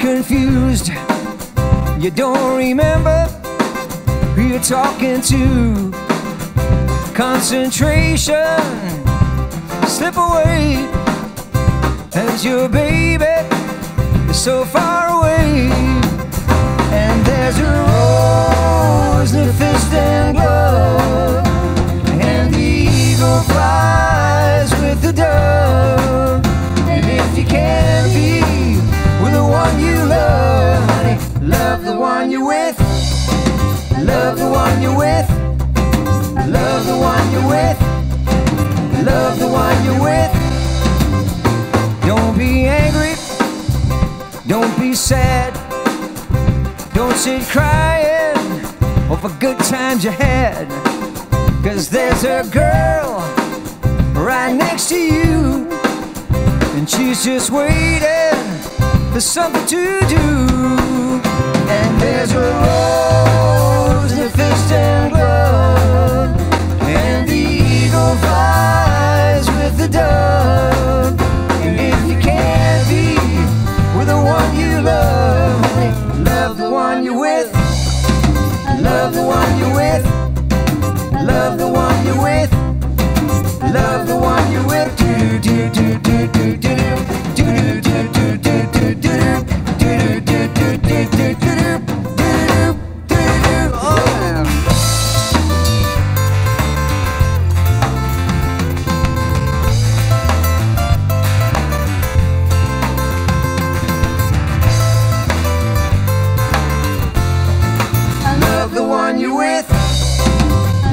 confused. You don't remember who you're talking to. Concentration slip away as your baby is so far one you're with. Love the one you're with. Love the one you're with. Don't be angry. Don't be sad. Don't sit crying over good times you had. Cause there's a girl right next to you. And she's just waiting for something to do. And there's a rose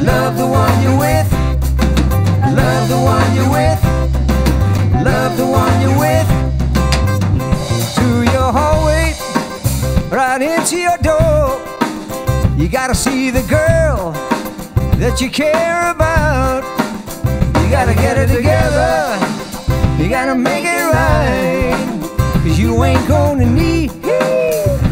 Love the one you're Love the one you're with. Through your hallway, right into your door. You gotta see the girl that you care about. You gotta get it together. You gotta make it right. Cause you ain't gonna need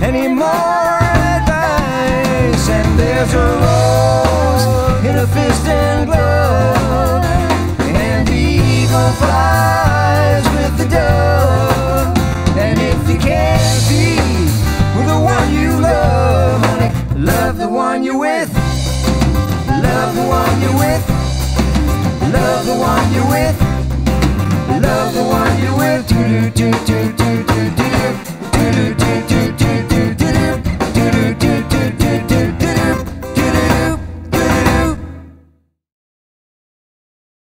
any more advice. And there's a rose in a fist and glove. And the eagle flies do do do